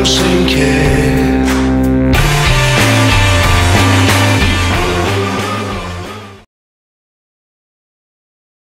I'm sinking.